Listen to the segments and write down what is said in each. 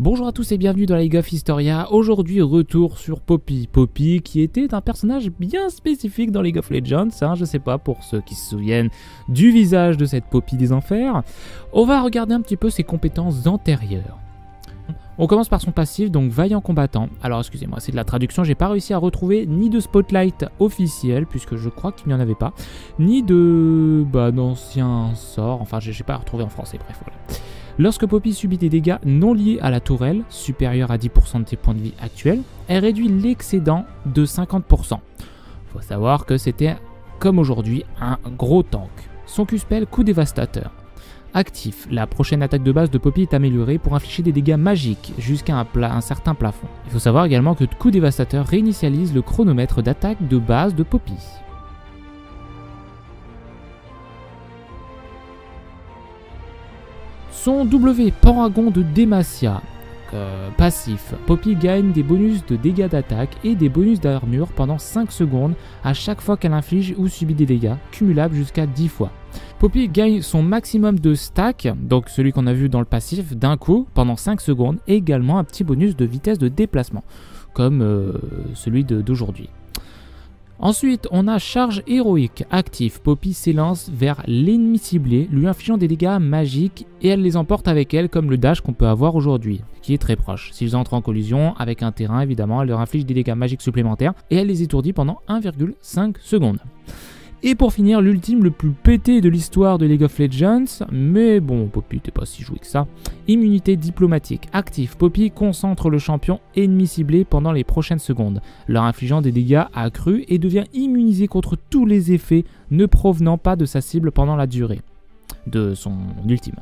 Bonjour à tous et bienvenue dans la League of Historia. Aujourd'hui, retour sur Poppy. Poppy qui était un personnage bien spécifique dans League of Legends, hein, je sais pas pour ceux qui se souviennent du visage de cette Poppy des enfers. On va regarder un petit peu ses compétences antérieures. On commence par son passif, donc vaillant combattant. Alors excusez-moi, c'est de la traduction, j'ai pas réussi à retrouver ni de spotlight officiel, puisque je crois qu'il n'y en avait pas, ni de bah, d'anciens sorts, enfin j'ai pas retrouvé en français, bref voilà. Lorsque Poppy subit des dégâts non liés à la tourelle, supérieurs à 10% de tes points de vie actuels, elle réduit l'excédent de 50%. Faut savoir que c'était, comme aujourd'hui, un gros tank. Son Q-spell coup dévastateur. Actif, la prochaine attaque de base de Poppy est améliorée pour infliger des dégâts magiques jusqu'à un, un, certain plafond. Il faut savoir également que coup dévastateur réinitialise le chronomètre d'attaque de base de Poppy. Son W Paragon de Demacia. Euh, passif. Poppy gagne des bonus de dégâts d'attaque et des bonus d'armure pendant 5 secondes à chaque fois qu'elle inflige ou subit des dégâts, cumulables jusqu'à 10 fois. Poppy gagne son maximum de stack, donc celui qu'on a vu dans le passif, d'un coup pendant 5 secondes et également un petit bonus de vitesse de déplacement, comme euh, celui d'aujourd'hui. Ensuite, on a charge héroïque active. Poppy s'élance vers l'ennemi ciblé, lui infligeant des dégâts magiques et elle les emporte avec elle comme le dash qu'on peut avoir aujourd'hui, qui est très proche. S'ils entrent en collision avec un terrain, évidemment, elle leur inflige des dégâts magiques supplémentaires et elle les étourdit pendant 1,5 secondes. Et pour finir, l'ultime le plus pété de l'histoire de League of Legends, mais bon, Poppy n'était pas si joué que ça. Immunité diplomatique active. Poppy concentre le champion ennemi ciblé pendant les prochaines secondes, leur infligeant des dégâts accrus et devient immunisé contre tous les effets ne provenant pas de sa cible pendant la durée de son ultime.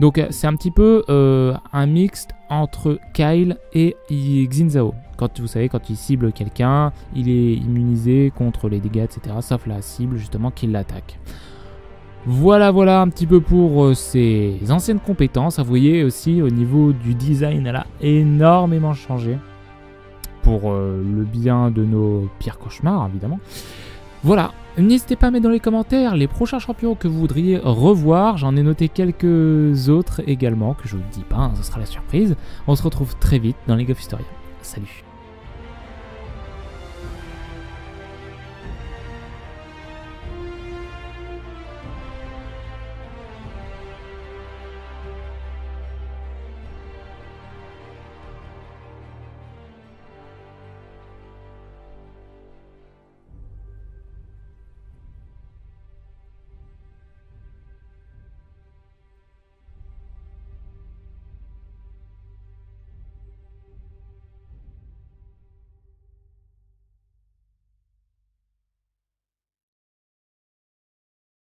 Donc euh, c'est un petit peu euh, un mixte entre Kyle et Xinzao. Quand vous savez, quand il cible quelqu'un, il est immunisé contre les dégâts, etc. Sauf la cible justement qui l'attaque. Voilà, voilà un petit peu pour euh, ses anciennes compétences. Vous voyez aussi au niveau du design, elle a énormément changé pour le bien de nos pires cauchemars, évidemment. Voilà, n'hésitez pas à mettre dans les commentaires les prochains champions que vous voudriez revoir. J'en ai noté quelques autres également que je vous dis pas, hein, ce sera la surprise. On se retrouve très vite dans les of Historia. Salut